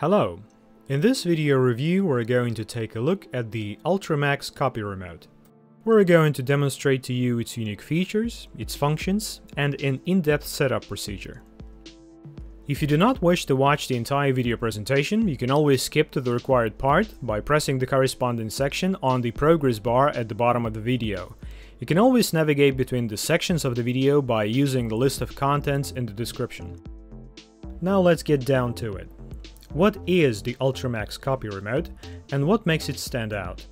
Hello! In this video review we're going to take a look at the Ultramax copy remote. We're going to demonstrate to you its unique features, its functions, and an in-depth setup procedure. If you do not wish to watch the entire video presentation, you can always skip to the required part by pressing the corresponding section on the progress bar at the bottom of the video. You can always navigate between the sections of the video by using the list of contents in the description. Now let's get down to it. What is the Ultramax copy remote and what makes it stand out?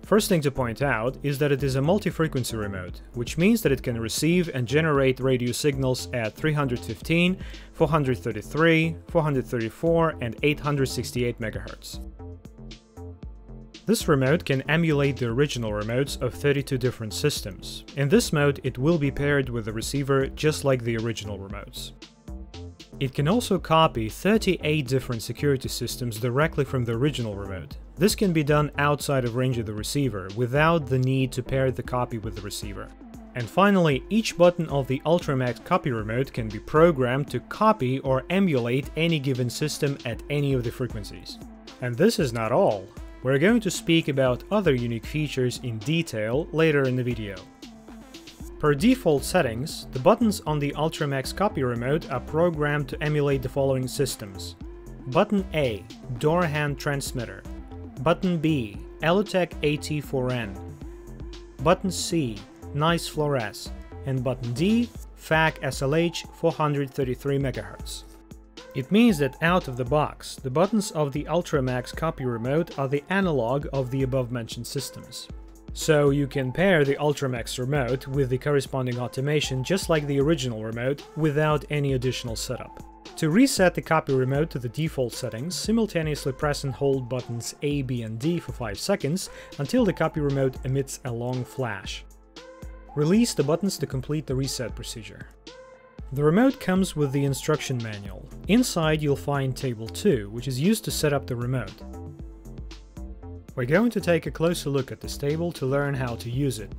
First thing to point out is that it is a multi-frequency remote, which means that it can receive and generate radio signals at 315, 433, 434 and 868 MHz. This remote can emulate the original remotes of 32 different systems. In this mode, it will be paired with the receiver just like the original remotes. It can also copy 38 different security systems directly from the original remote. This can be done outside of range of the receiver, without the need to pair the copy with the receiver. And finally, each button of the Ultramax copy remote can be programmed to copy or emulate any given system at any of the frequencies. And this is not all. We're going to speak about other unique features in detail later in the video. Per default settings, the buttons on the Ultramax copy remote are programmed to emulate the following systems. Button A, Doorhan transmitter. Button B, Alutech AT4N. Button C, Nice Flores. And button D, FAAC SLH 433 MHz. It means that out of the box, the buttons of the Ultramax copy remote are the analog of the above mentioned systems. So you can pair the Ultramax remote with the corresponding automation just like the original remote without any additional setup. To reset the copy remote to the default settings, simultaneously press and hold buttons A, B and D for 5 seconds until the copy remote emits a long flash. Release the buttons to complete the reset procedure. The remote comes with the instruction manual. Inside you'll find Table 2, which is used to set up the remote. We're going to take a closer look at this table to learn how to use it.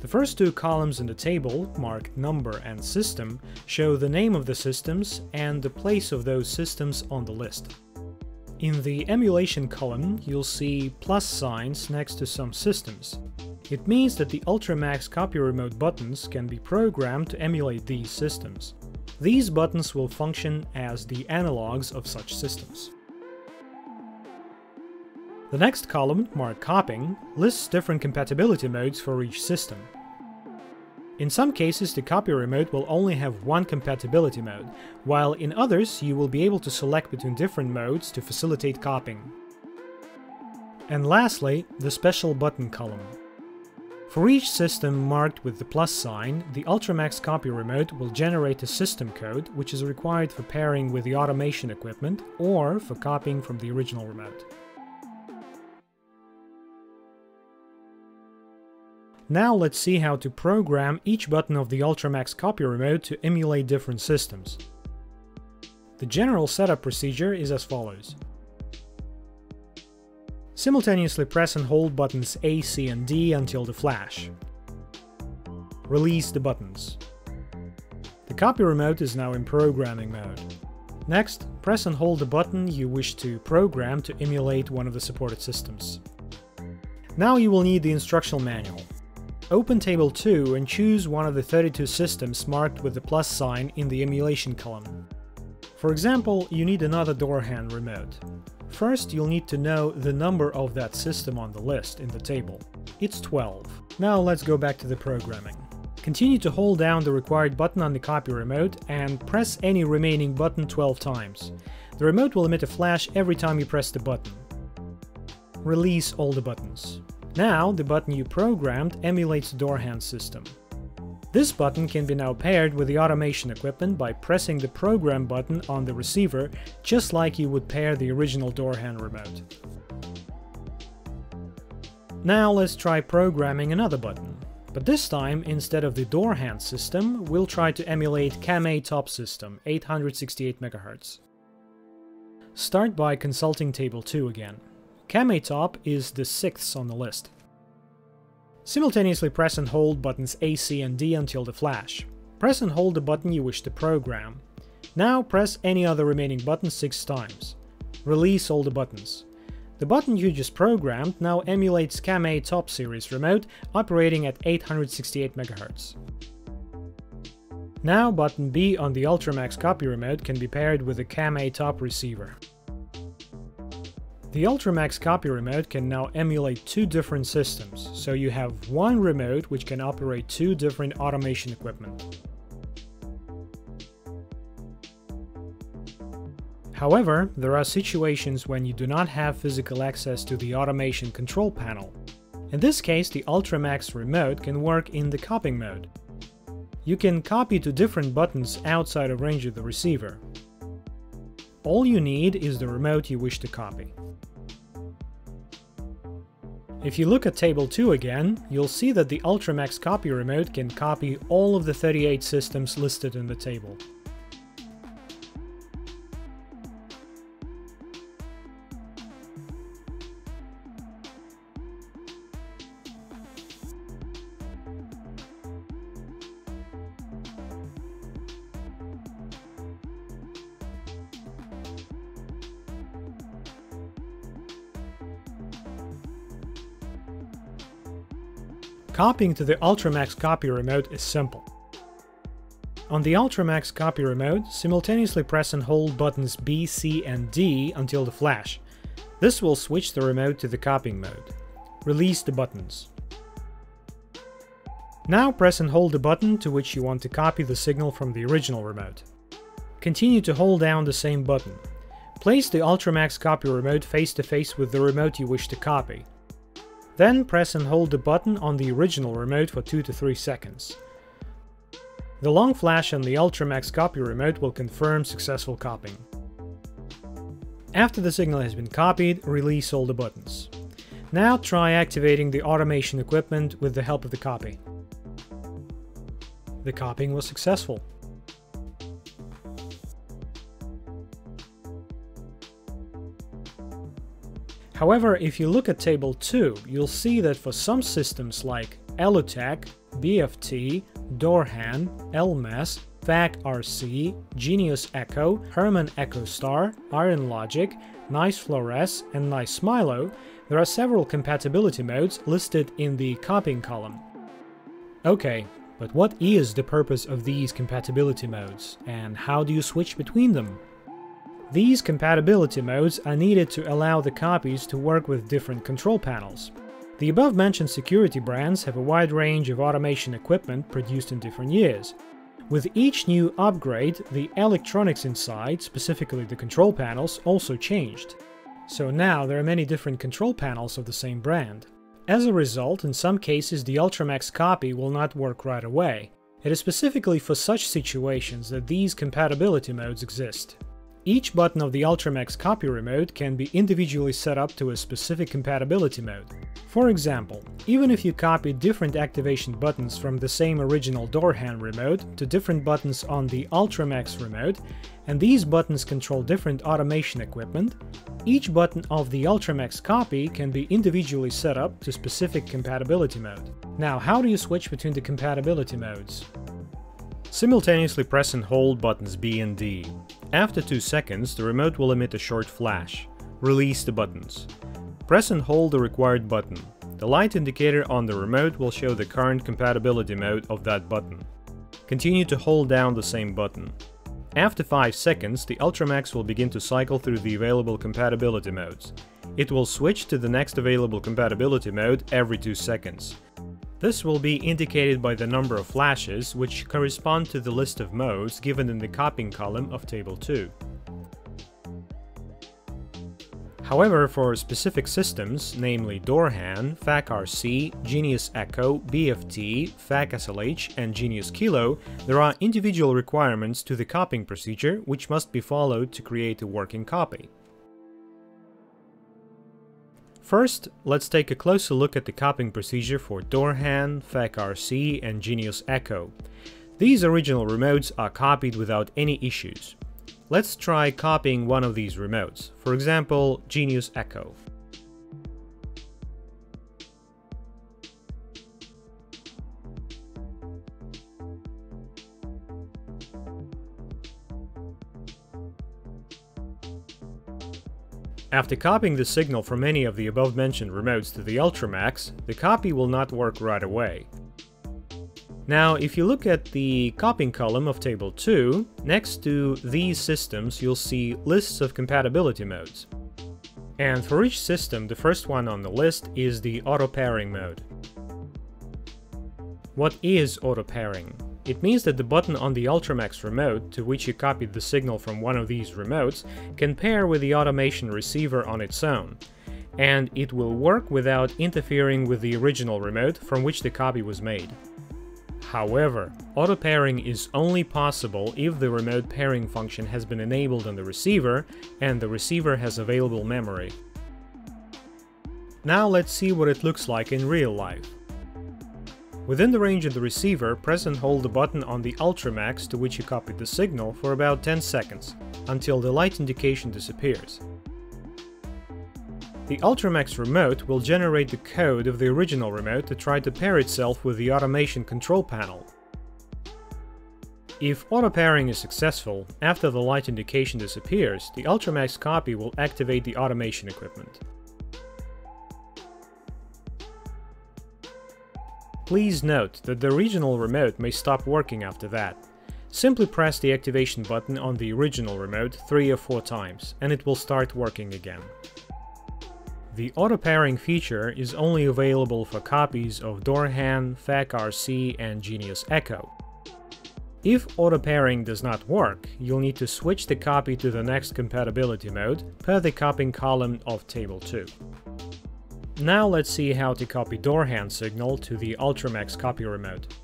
The first two columns in the table, marked Number and System, show the name of the systems and the place of those systems on the list. In the Emulation column, you'll see plus signs next to some systems. It means that the Ultramax copy remote buttons can be programmed to emulate these systems. These buttons will function as the analogs of such systems. The next column, marked Copying, lists different compatibility modes for each system. In some cases, the copy remote will only have one compatibility mode, while in others you will be able to select between different modes to facilitate copying. And lastly, the special button column. For each system marked with the plus sign, the Ultramax copy remote will generate a system code which is required for pairing with the automation equipment or for copying from the original remote. Now let's see how to program each button of the Ultramax copy remote to emulate different systems. The general setup procedure is as follows. Simultaneously press and hold buttons A, C and D until the flash. Release the buttons. The copy remote is now in programming mode. Next, press and hold the button you wish to program to emulate one of the supported systems. Now you will need the instructional manual. Open Table 2 and choose one of the 32 systems marked with the plus sign in the emulation column. For example, you need another Doorhan remote. First, you'll need to know the number of that system on the list in the table. It's 12. Now let's go back to the programming. Continue to hold down the required button on the copy remote and press any remaining button 12 times. The remote will emit a flash every time you press the button. Release all the buttons. Now, the button you programmed emulates the Doorhan system. This button can be now paired with the automation equipment by pressing the program button on the receiver, just like you would pair the original Doorhan remote. Now let's try programming another button. But this time, instead of the Doorhan system, we'll try to emulate CAME top system, 868 MHz. Start by consulting table 2 again. CAME top is the sixth on the list. Simultaneously press and hold buttons A, C and D until the flash. Press and hold the button you wish to program. Now press any other remaining button 6 times. Release all the buttons. The button you just programmed now emulates CAME Top Series remote operating at 868 MHz. Now button B on the Ultramax copy remote can be paired with the CAME Top receiver. The Ultramax copy remote can now emulate two different systems, so you have one remote which can operate two different automation equipment. However, there are situations when you do not have physical access to the automation control panel. In this case, the Ultramax remote can work in the copying mode. You can copy to different buttons outside of range of the receiver. All you need is the remote you wish to copy. If you look at Table 2 again, you'll see that the Ultramax copy remote can copy all of the 38 systems listed in the table. Copying to the Ultramax copy remote is simple. On the Ultramax copy remote, simultaneously press and hold buttons B, C and D until the flash. This will switch the remote to the copying mode. Release the buttons. Now press and hold the button to which you want to copy the signal from the original remote. Continue to hold down the same button. Place the Ultramax copy remote face to face with the remote you wish to copy. Then press and hold the button on the original remote for 2 to 3 seconds. The long flash on the Ultramax copy remote will confirm successful copying. After the signal has been copied, release all the buttons. Now try activating the automation equipment with the help of the copy. The copying was successful. However, if you look at table 2, you'll see that for some systems like Alutech, BFT, Doorhan, Elmas, FAAC RC, Genius Echo, Hörmann EcoStar, Iron Logic, Nice Flores, and Nice Smilo, there are several compatibility modes listed in the copying column. Okay, but what is the purpose of these compatibility modes, and how do you switch between them? These compatibility modes are needed to allow the copies to work with different control panels. The above-mentioned security brands have a wide range of automation equipment produced in different years. With each new upgrade, the electronics inside, specifically the control panels, also changed. So now there are many different control panels of the same brand. As a result, in some cases the Ultramax copy will not work right away. It is specifically for such situations that these compatibility modes exist. Each button of the Ultramax copy remote can be individually set up to a specific compatibility mode. For example, even if you copy different activation buttons from the same original Doorhan remote to different buttons on the Ultramax remote, and these buttons control different automation equipment, each button of the Ultramax copy can be individually set up to specific compatibility mode. Now, how do you switch between the compatibility modes? Simultaneously press and hold buttons B and D. After 2 seconds, the remote will emit a short flash. Release the buttons. Press and hold the required button. The light indicator on the remote will show the current compatibility mode of that button. Continue to hold down the same button. After 5 seconds, the Ultramax will begin to cycle through the available compatibility modes. It will switch to the next available compatibility mode every 2 seconds. This will be indicated by the number of flashes, which correspond to the list of modes given in the copying column of Table 2. However, for specific systems, namely Doorhan, FAAC-RC, Genius Echo, BFT, FAAC-SLH, and Genius Kilo, there are individual requirements to the copying procedure which must be followed to create a working copy. First, let's take a closer look at the copying procedure for Doorhan, FAAC-RC, and Genius Echo. These original remotes are copied without any issues. Let's try copying one of these remotes, for example, Genius Echo. After copying the signal from any of the above-mentioned remotes to the Ultramax, the copy will not work right away. Now, if you look at the copying column of Table 2, next to these systems you'll see lists of compatibility modes. And for each system, the first one on the list is the auto pairing mode. What is auto pairing? It means that the button on the Ultramax remote, to which you copied the signal from one of these remotes, can pair with the automation receiver on its own, and it will work without interfering with the original remote from which the copy was made. However, auto pairing is only possible if the remote pairing function has been enabled on the receiver and the receiver has available memory. Now let's see what it looks like in real life. Within the range of the receiver, press and hold the button on the Ultramax to which you copied the signal for about 10 seconds, until the light indication disappears. The Ultramax remote will generate the code of the original remote to try to pair itself with the automation control panel. If auto pairing is successful, after the light indication disappears, the Ultramax copy will activate the automation equipment. Please note that the original remote may stop working after that. Simply press the activation button on the original remote 3 or 4 times, and it will start working again. The auto pairing feature is only available for copies of Doorhan, FAAC-RC and Genius Echo. If auto pairing does not work, you'll need to switch the copy to the next compatibility mode per the copying column of Table 2. Now let's see how to copy Doorhan signal to the Ultramax copy remote.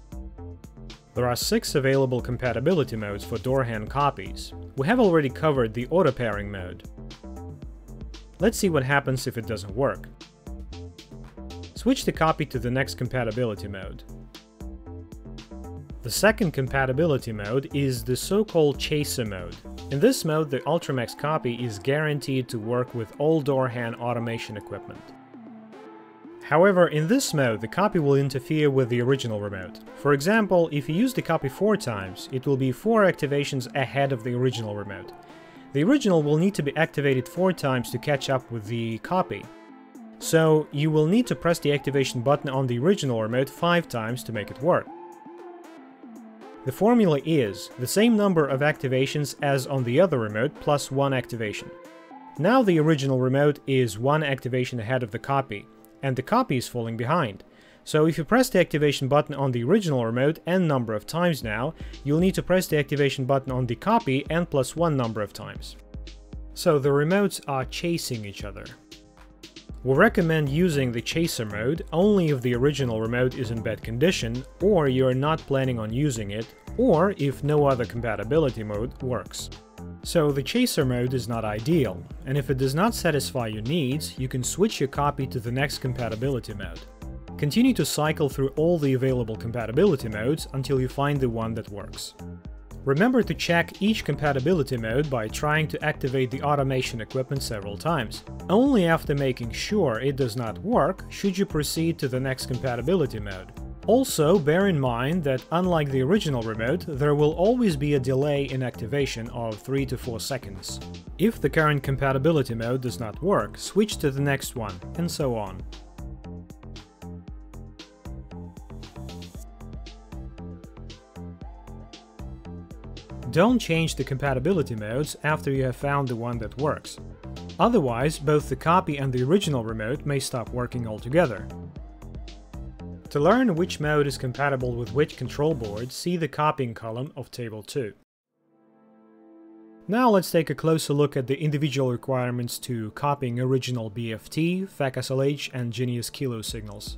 There are six available compatibility modes for Doorhan copies. We have already covered the auto pairing mode. Let's see what happens if it doesn't work. Switch the copy to the next compatibility mode. The second compatibility mode is the so-called chaser mode. In this mode, the Ultramax copy is guaranteed to work with all Doorhan automation equipment. However, in this mode, the copy will interfere with the original remote. For example, if you use the copy 4 times, it will be 4 activations ahead of the original remote. The original will need to be activated 4 times to catch up with the copy. So, you will need to press the activation button on the original remote 5 times to make it work. The formula is the same number of activations as on the other remote plus 1 activation. Now the original remote is 1 activation ahead of the copy, and the copy is falling behind. So if you press the activation button on the original remote n number of times now, you'll need to press the activation button on the copy n plus 1 number of times. So the remotes are chasing each other. We recommend using the chaser mode only if the original remote is in bad condition, or you're not planning on using it, or if no other compatibility mode works. So the chaser mode is not ideal, and if it does not satisfy your needs, you can switch your copy to the next compatibility mode. Continue to cycle through all the available compatibility modes until you find the one that works. Remember to check each compatibility mode by trying to activate the automation equipment several times. Only after making sure it does not work should you proceed to the next compatibility mode. Also, bear in mind that unlike the original remote, there will always be a delay in activation of 3 to 4 seconds. If the current compatibility mode does not work, switch to the next one, and so on. Don't change the compatibility modes after you have found the one that works. Otherwise, both the copy and the original remote may stop working altogether. To learn which mode is compatible with which control board, see the copying column of Table 2. Now let's take a closer look at the individual requirements to copying original BFT, FAAC-SLH and Genius Kilo signals.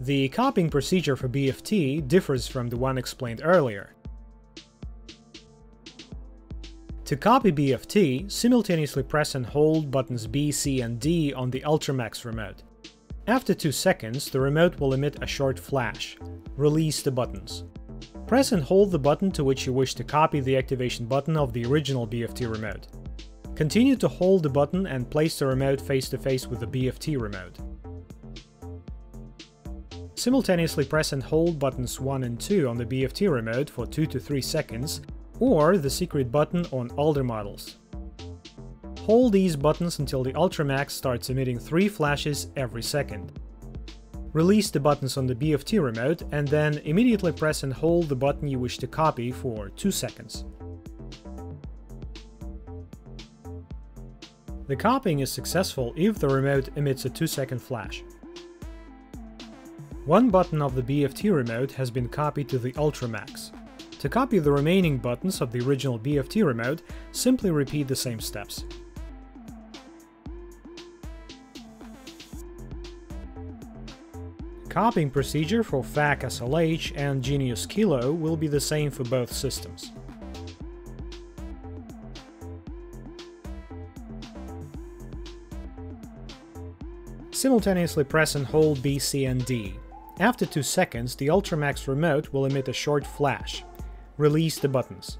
The copying procedure for BFT differs from the one explained earlier. To copy BFT, simultaneously press and hold buttons B, C and D on the Ultramax remote. After 2 seconds, the remote will emit a short flash. Release the buttons. Press and hold the button to which you wish to copy the activation button of the original BFT remote. Continue to hold the button and place the remote face to face with the BFT remote. Simultaneously press and hold buttons 1 and 2 on the BFT remote for 2 to 3 seconds, or the secret button on older models. Hold these buttons until the Ultramax starts emitting 3 flashes every second. Release the buttons on the BFT remote and then immediately press and hold the button you wish to copy for 2 seconds. The copying is successful if the remote emits a 2 second flash. One button of the BFT remote has been copied to the Ultramax. To copy the remaining buttons of the original BFT remote, simply repeat the same steps. Copying procedure for FAAC SLH and Genius Kilo will be the same for both systems. Simultaneously press and hold B, C and D. After 2 seconds, the Ultramax remote will emit a short flash. Release the buttons.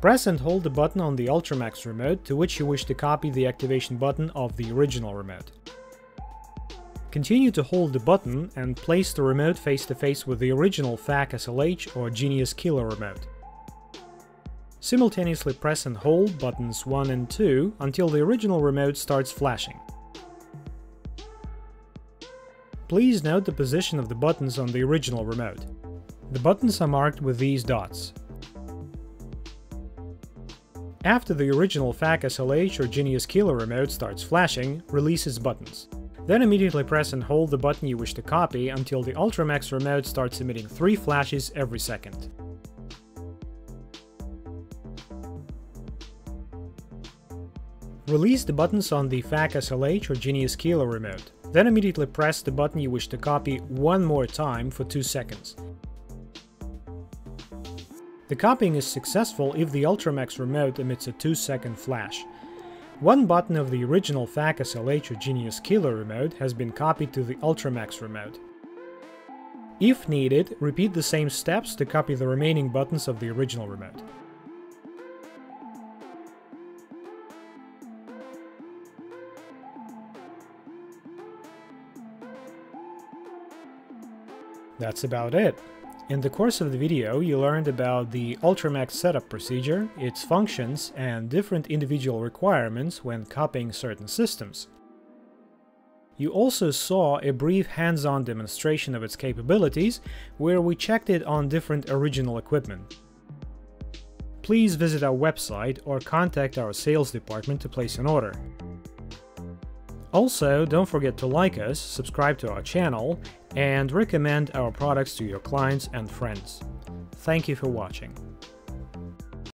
Press and hold the button on the Ultramax remote to which you wish to copy the activation button of the original remote. Continue to hold the button and place the remote face to face with the original FAAC SLH or Genius Kilo remote. Simultaneously press and hold buttons 1 and 2 until the original remote starts flashing. Please note the position of the buttons on the original remote. The buttons are marked with these dots. After the original FAAC SLH or Genius Kilo remote starts flashing, release its buttons. Then immediately press and hold the button you wish to copy until the Ultramax remote starts emitting 3 flashes every second. Release the buttons on the FAAC SLH or Genius Kilo remote. Then immediately press the button you wish to copy one more time for 2 seconds. The copying is successful if the Ultramax remote emits a 2 second flash. One button of the original FAAC SLH or Genius Kilo remote has been copied to the Ultramax remote. If needed, repeat the same steps to copy the remaining buttons of the original remote. That's about it. In the course of the video, you learned about the Ultramax setup procedure, its functions, and different individual requirements when copying certain systems. You also saw a brief hands-on demonstration of its capabilities, where we checked it on different original equipment. Please visit our website or contact our sales department to place an order. Also, don't forget to like us, subscribe to our channel, and recommend our products to your clients and friends. Thank you for watching.